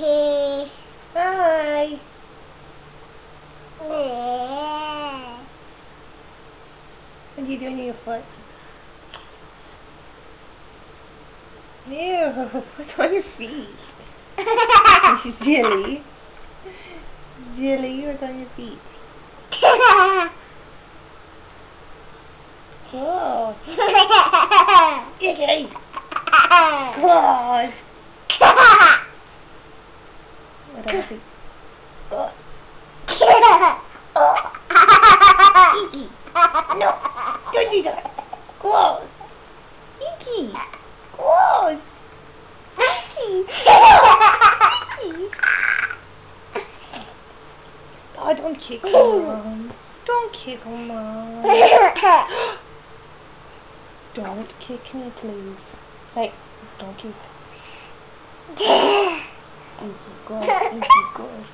Okay. Bye. Yeah. What are you doing to your foot? Ew, what's on your feet? Jilly. Jilly, what's on your feet? Gross. Icky. Gross. Is- Icky. No. Don't do that. Gross. Icky. Gross. Icky. Icky. Oh, don't kick him, Mom. Don't kick him, Mom. Don't kick me, please. Hey, don't kick. Easy, go, easy, go.